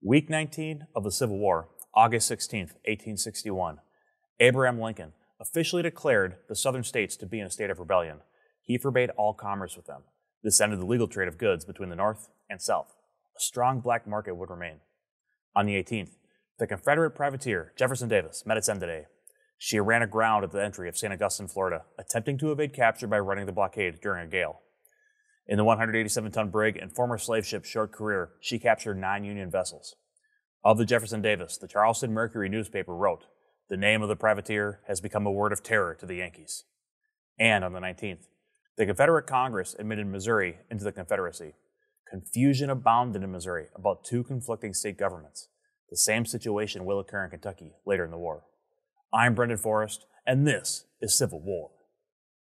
Week 19 of the Civil War, August 16, 1861. Abraham Lincoln officially declared the southern states to be in a state of rebellion. He forbade all commerce with them. This ended the legal trade of goods between the North and South. A strong black market would remain. On the 18th, the Confederate privateer Jefferson Davis met its end today. She ran aground at the entry of St. Augustine, Florida, attempting to evade capture by running the blockade during a gale. In the 187 ton brig and former slave ship Short Career, she captured nine Union vessels. Of the Jefferson Davis, the Charleston Mercury newspaper wrote, The name of the privateer has become a word of terror to the Yankees. And on the 19th, the Confederate Congress admitted Missouri into the Confederacy. Confusion abounded in Missouri about two conflicting state governments. The same situation will occur in Kentucky later in the war. I'm Brendan Forrest, and this is Civil War.